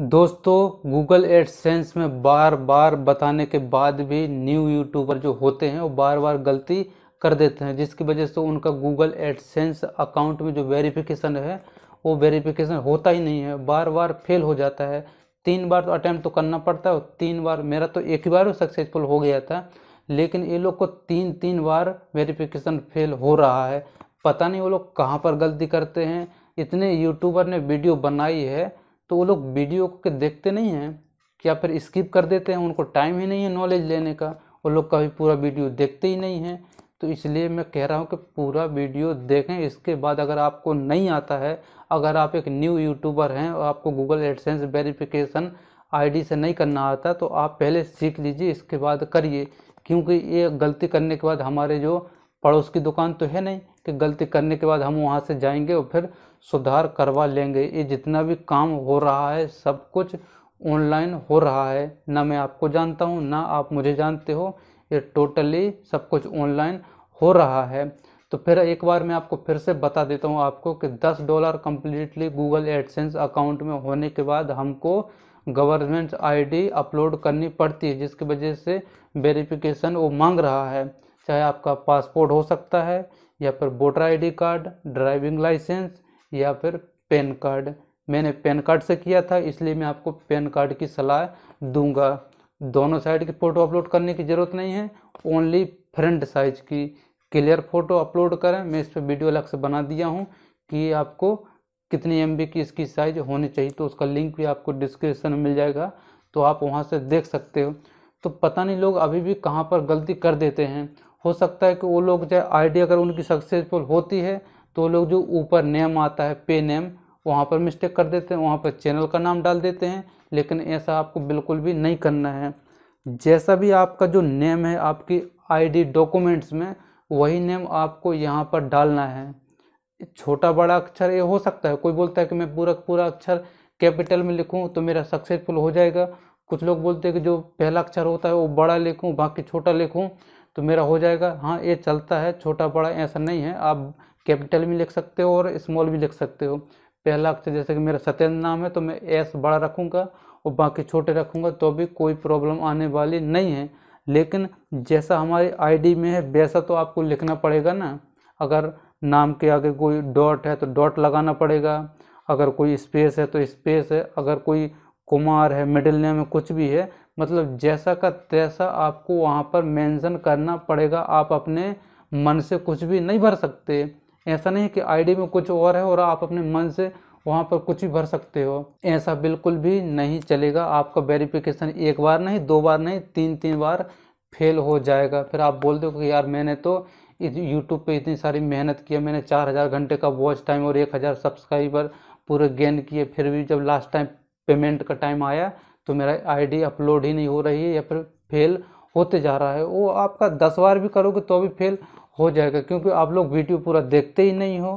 दोस्तों Google AdSense में बार बार बताने के बाद भी न्यू यूट्यूबर जो होते हैं, वो बार बार गलती कर देते हैं, जिसकी वजह से उनका गूगल एडसेंस अकाउंट में जो वेरिफिकेशन है, वो वेरिफिकेशन होता ही नहीं है। बार बार फेल हो जाता है। तीन बार तो अटैम्प्ट तो करना पड़ता है और तीन बार, मेरा तो एक ही बार सक्सेसफुल हो गया था, लेकिन ये लोग को तीन तीन बार वेरिफिकेशन फेल हो रहा है। पता नहीं वो लोग कहाँ पर गलती करते हैं। इतने यूट्यूबर ने वीडियो बनाई है तो वो लोग वीडियो को देखते नहीं हैं या फिर स्किप कर देते हैं, उनको टाइम ही नहीं है नॉलेज लेने का वो लोग कभी पूरा वीडियो देखते ही नहीं हैं। तो इसलिए मैं कह रहा हूँ कि पूरा वीडियो देखें, इसके बाद अगर आपको नहीं आता है, अगर आप एक न्यू यूट्यूबर हैं और आपको गूगल एडसेंस वेरिफिकेशन आईडी से नहीं करना आता तो आप पहले सीख लीजिए, इसके बाद करिए, क्योंकि ये गलती करने के बाद हमारे जो पड़ोस की दुकान तो है नहीं। कि गलती करने के बाद हम वहाँ से जाएँगे और फिर सुधार करवा लेंगे। ये जितना भी काम हो रहा है, सब कुछ ऑनलाइन हो रहा है। ना मैं आपको जानता हूँ, ना आप मुझे जानते हो। ये टोटली सब कुछ ऑनलाइन हो रहा है। तो फिर एक बार मैं आपको फिर से बता देता हूँ आपको कि 10 dollar completely Google AdSense account में होने के बाद हमको गवर्नमेंट आईडी अपलोड करनी पड़ती है, जिसकी वजह से वेरिफिकेशन वो मांग रहा है। चाहे आपका पासपोर्ट हो सकता है या फिर voter ID card, driving license या फिर पैन कार्ड। मैंने पैन कार्ड से किया था, इसलिए मैं आपको पैन कार्ड की सलाह दूँगा। दोनों साइड की फ़ोटो अपलोड करने की ज़रूरत नहीं है, ओनली फ्रंट साइज़ की क्लियर फ़ोटो अपलोड करें। मैं इस पर वीडियो अलग से बना दिया हूँ कि आपको कितनी एमबी की इसकी साइज़ होनी चाहिए तो उसका लिंक भी आपको डिस्क्रिप्शन में मिल जाएगा तो आप वहाँ से देख सकते हो। तो पता नहीं लोग अभी भी कहाँ पर गलती कर देते हैं हो सकता है कि वो लोग चाहे आईडी अगर उनकी सक्सेसफुल होती है तो लोग जो ऊपर नेम आता है पे नेम वहाँ पर मिस्टेक कर देते हैं, वहाँ पर चैनल का नाम डाल देते हैं, लेकिन ऐसा आपको बिल्कुल भी नहीं करना है। जैसा भी आपका जो नेम है, आपकी आईडी डॉक्यूमेंट्स में, वही नेम आपको यहाँ पर डालना है। छोटा बड़ा अक्षर ये हो सकता है, कोई बोलता है कि मैं पूरा पूरा अक्षर कैपिटल में लिखूँ तो मेरा सक्सेसफुल हो जाएगा। कुछ लोग बोलते हैं कि जो पहला अक्षर होता है, वो बड़ा लिखूँ, बाकी छोटा लिखूँ तो मेरा हो जाएगा। हाँ ये चलता है, छोटा बड़ा ऐसा नहीं है। आप कैपिटल में लिख सकते हो और स्मॉल भी लिख सकते हो। पहला अक्षर, जैसे कि मेरा सत्येंद्र नाम है तो मैं एस बड़ा रखूँगा और बाकी छोटे रखूँगा तो भी कोई प्रॉब्लम आने वाली नहीं है। लेकिन जैसा हमारी आईडी में है, वैसा तो आपको लिखना पड़ेगा ना। अगर नाम के आगे कोई डॉट है तो डॉट लगाना पड़ेगा। अगर कोई स्पेस है तो स्पेस है। अगर कोई कुमार है, मिडिल नेम है, कुछ भी है मतलब जैसा का तैसा आपको वहाँ पर मेंशन करना पड़ेगा, आप अपने मन से कुछ भी नहीं भर सकते। ऐसा नहीं कि आईडी में कुछ और है और आप अपने मन से वहाँ पर कुछ भी भर सकते हो। ऐसा बिल्कुल भी नहीं चलेगा। आपका वेरिफिकेशन एक बार नहीं, दो बार नहीं, तीन तीन बार फेल हो जाएगा। फिर आप बोल दो कि यार मैंने तो यूट्यूब पे इतनी सारी मेहनत की मैंने चार हज़ार घंटे का वॉच टाइम और एक हज़ार सब्सक्राइबर पूरे गेन किए, फिर भी जब लास्ट टाइम पेमेंट का टाइम आया तो मेरा आईडी अपलोड ही नहीं हो रही है या फिर फेल होते जा रहा है। वो आपका दस बार भी करोगे तो भी फेल हो जाएगा, क्योंकि आप लोग वीडियो पूरा देखते ही नहीं हो।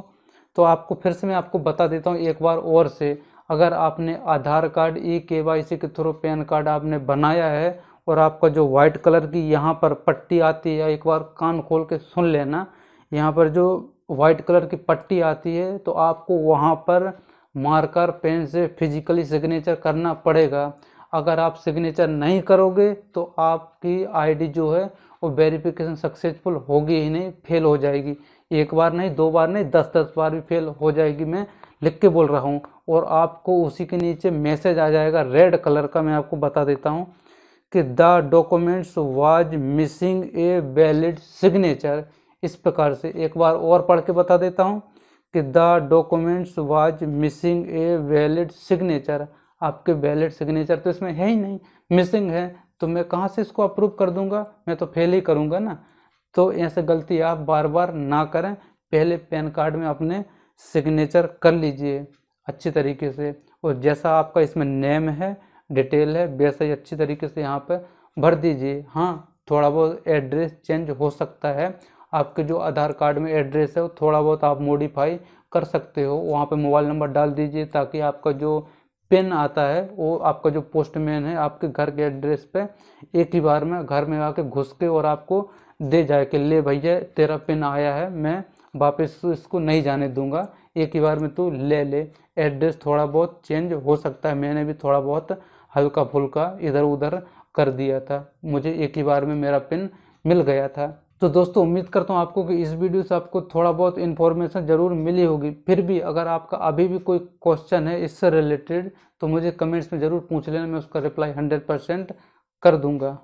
तो आपको फिर से मैं आपको बता देता हूँ एक बार और से, अगर आपने आधार कार्ड ई के वाई सी के थ्रू पैन कार्ड आपने बनाया है और आपका जो वाइट कलर की यहाँ पर पट्टी आती है, एक बार कान खोल के सुन लेना। यहाँ पर जो वाइट कलर की पट्टी आती है तो आपको वहाँ पर मार्कर पेन से फिजिकली सिग्नेचर करना पड़ेगा। अगर आप सिग्नेचर नहीं करोगे तो आपकी आईडी जो है, वो वेरिफिकेशन सक्सेसफुल होगी ही नहीं फेल हो जाएगी। एक बार नहीं, दो बार नहीं दस दस बार भी फेल हो जाएगी, मैं लिख के बोल रहा हूँ। और आपको उसी के नीचे मैसेज आ जाएगा रेड कलर का मैं आपको बता देता हूँ, कि the documents was missing a valid signature इस प्रकार से एक बार और पढ़ के बता देता हूँ, कि the documents was missing a valid signature आपके वैलिड सिग्नेचर तो इसमें है ही नहीं। मिसिंग है तो मैं कहाँ से इसको अप्रूव कर दूँगा? मैं तो फेल ही करूँगा ना। तो ऐसे गलती आप बार बार ना करें। पहले पैन कार्ड में अपने सिग्नेचर कर लीजिए अच्छी तरीके से। और जैसा आपका इसमें नेम है डिटेल है, वैसे ही अच्छी तरीके से यहाँ पर भर दीजिए। हाँ थोड़ा बहुत एड्रेस चेंज हो सकता है। आपके जो आधार कार्ड में एड्रेस है, वो थोड़ा बहुत आप मॉडिफाई कर सकते हो। वहाँ पे मोबाइल नंबर डाल दीजिए ताकि आपका जो पिन आता है, वो आपका जो पोस्टमैन है, आपके घर के एड्रेस पे एक ही बार में घर में आके घुस के और आपको दे जाए कि, ले भैया, तेरा पिन आया है, मैं वापस इसको नहीं जाने दूँगा। एक ही बार में तू ले ले। एड्रेस थोड़ा बहुत चेंज हो सकता है। मैंने भी थोड़ा बहुत हल्का फुल्का इधर उधर कर दिया था। मुझे एक ही बार में मेरा पिन मिल गया था। तो दोस्तों, उम्मीद करता हूँ आपको कि इस वीडियो से आपको थोड़ा बहुत इन्फॉर्मेशन ज़रूर मिली होगी। फिर भी अगर आपका अभी भी कोई क्वेश्चन है इससे रिलेटेड तो मुझे कमेंट्स में ज़रूर पूछ लेना, मैं उसका रिप्लाई हंड्रेड परसेंट कर दूँगा।